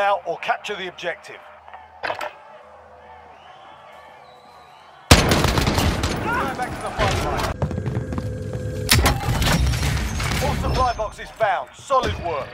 out or capture the objective. To the. All supply boxes found. Solid work.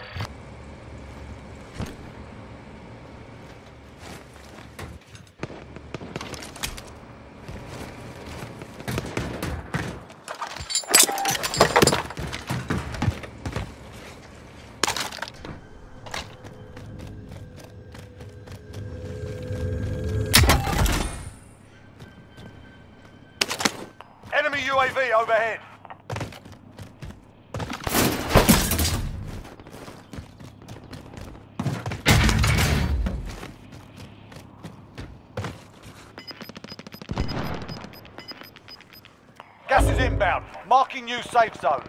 Enemy UAV overhead. Gas is inbound. Marking new safe zone.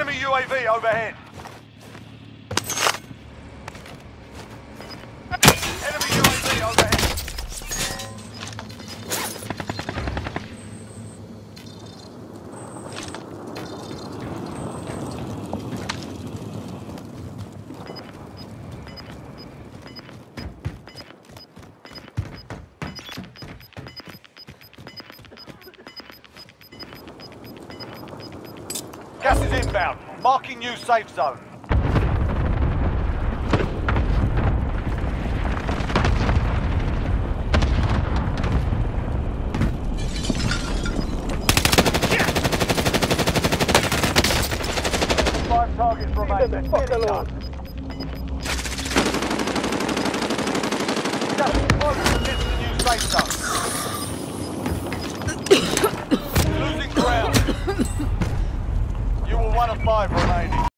Enemy UAV overhead. Gas is inbound. Marking new safe zone. Five targets remain. Fuck alone. Gas is close to the new safe zone.